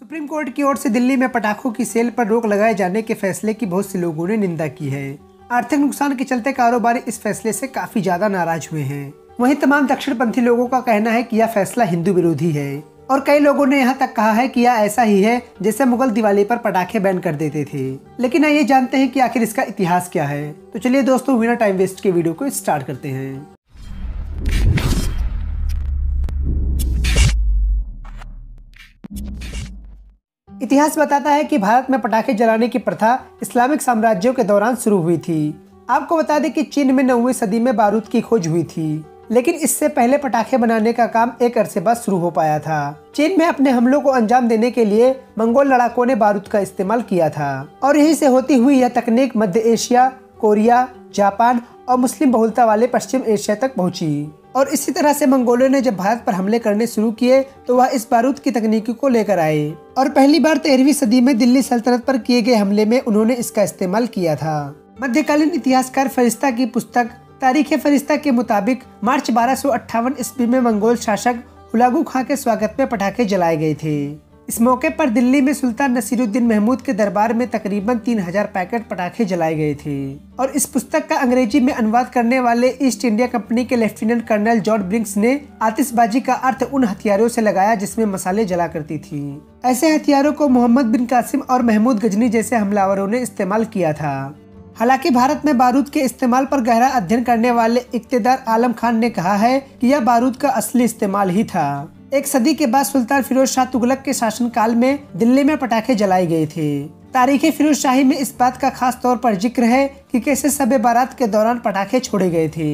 Supreme court की ओर से दिल्ली में पटाखों की सेल पर रोक लगाए जाने के फैसले की बहुत से लोगों ने निंदा की है। आर्थिक नुकसान के चलते कारोबारी इस फैसले से काफ़ी ज़्यादा नाराज़ हुए हैं। वहीं तमाम दक्षिणपंथी लोगों का कहना है कि यह फैसला हिंदू विरोधी है। और कई लोगों ने यहाँ तक कहा है कि यह ऐसा ही है जैसे मुगल दिवाली पर पटाखे बैन कर देते थे। लेकिन आइए जानते हैं कि आखिर इसका इतिहास क्या है। तो चलिए दोस्तों बिना टाइम वेस्ट के वीडियो को स्टार्ट करते हैं। इतिहास बताता है कि भारत में पटाखे जलाने की प्रथा इस्लामिक साम्राज्यों के दौरान शुरू हुई थी। आपको बता दें कि चीन में नौवीं सदी में बारूद की खोज हुई थी, लेकिन इससे पहले पटाखे बनाने का काम एक अरसे बाद शुरू हो पाया था। चीन में अपने हमलों को अंजाम देने के लिए मंगोल लड़ाकों ने बारूद का इस्तेमाल किया था, और यहीं से होती हुई यह तकनीक मध्य एशिया कोरिया, जापान और मुस्लिम बहुलता वाले पश्चिम एशिया तक पहुँची। और इसी तरह से मंगोलों ने जब भारत पर हमले करने शुरू किए तो वह इस बारूद की तकनीकी को लेकर आए। और पहली बार तेरहवीं सदी में दिल्ली सल्तनत पर किए गए हमले में उन्होंने इसका इस्तेमाल किया था। मध्यकालीन इतिहासकार फरिश्ता की पुस्तक, तारीख फरिश्ता के मुताबिक मार्च बारह ईस्वी में मंगोल शासक हुलागू खां के स्वागत में पटाखे जलाए गए थे। इस मौके पर दिल्ली में सुल्तान नसीरुद्दीन महमूद के दरबार में तकरीबन 3000 पैकेट पटाखे जलाए गए थे। और इस पुस्तक का अंग्रेज़ी में अनुवाद करने वाले ईस्ट इंडिया कंपनी के लेफ्टिनेंट कर्नल जॉर्ज ब्रिंक्स ने आतिशबाजी का अर्थ उन हथियारों से लगाया जिसमें मसाले जला करती थी। ऐसे हथियारों को मोहम्मद बिन कासिम और महमूद गजनी जैसे हमलावरों ने इस्तेमाल किया था। हालाँकि भारत में बारूद के इस्तेमाल पर गहरा अध्ययन करने वाले इकतेदार आलम खान ने कहा है कि यह बारूद का असली इस्तेमाल ही था। एक सदी के बाद सुल्तान फिरोज शाह तुगलक के शासनकाल में दिल्ली में पटाखे जलाए गए थे। तारीख फिरोज शाही में इस बात का खास तौर पर ज़िक्र है कि कैसे सबे बारात के दौरान पटाखे छोड़े गए थे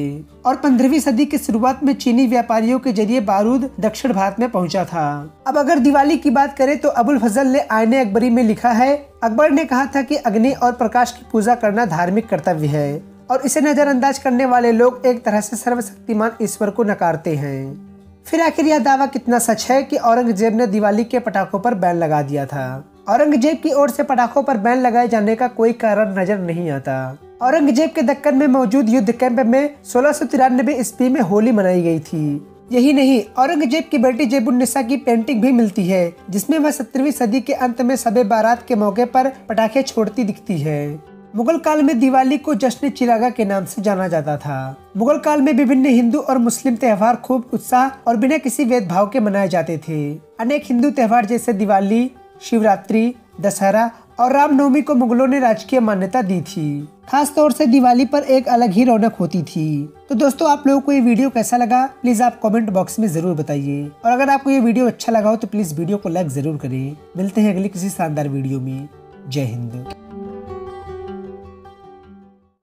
और पंद्रहवीं सदी की शुरुआत में चीनी व्यापारियों के ज़रिए बारूद दक्षिण भारत में पहुँचा था। अब अगर दिवाली की बात करें तो अबुल फजल ने आयने अकबरी में लिखा है, अकबर ने कहा था कि अग्नि और प्रकाश की पूजा करना धार्मिक कर्तव्य है और इसे नजरअंदाज करने वाले लोग एक तरह से सर्वशक्तिमान ईश्वर को नकारते हैं। फिर आखिर यह दावा कितना सच है कि औरंगज़ेब ने दिवाली के पटाखों पर बैन लगा दिया था? औरंगज़ेब की ओर से पटाखों पर बैन लगाए जाने का कोई कारण नज़र नहीं आता। औरंगज़ेब के दक्कन में मौजूद युद्ध कैंप में सोलह सौ तिरानबे ईस्वी में होली मनाई गई थी। यही नहीं, औरंगज़ेब की बेटी जेबुन्निसा की पेंटिंग भी मिलती है, जिसमें वह सत्रहवीं सदी के अंत में सबे बारात के मौके पर पटाखे छोड़ती दिखती है। मुगल काल में दिवाली को जश्न चिरागा के नाम से जाना जाता था। मुगल काल में विभिन्न हिंदू और मुस्लिम त्योहार खूब उत्साह और बिना किसी भेदभाव के मनाए जाते थे। अनेक हिंदू त्योहार जैसे दिवाली, शिवरात्रि, दशहरा और रामनवमी को मुगलों ने राजकीय मान्यता दी थी। खास तौर से दिवाली पर एक अलग ही रौनक होती थी। तो दोस्तों, आप लोगों को ये वीडियो कैसा लगा, प्लीज़ आप कमेंट बॉक्स में ज़रूर बताइए। और अगर आपको ये वीडियो अच्छा लगा हो तो प्लीज़ वीडियो को लाइक ज़रूर करें। मिलते हैं अगली किसी शानदार वीडियो में। जय हिंद।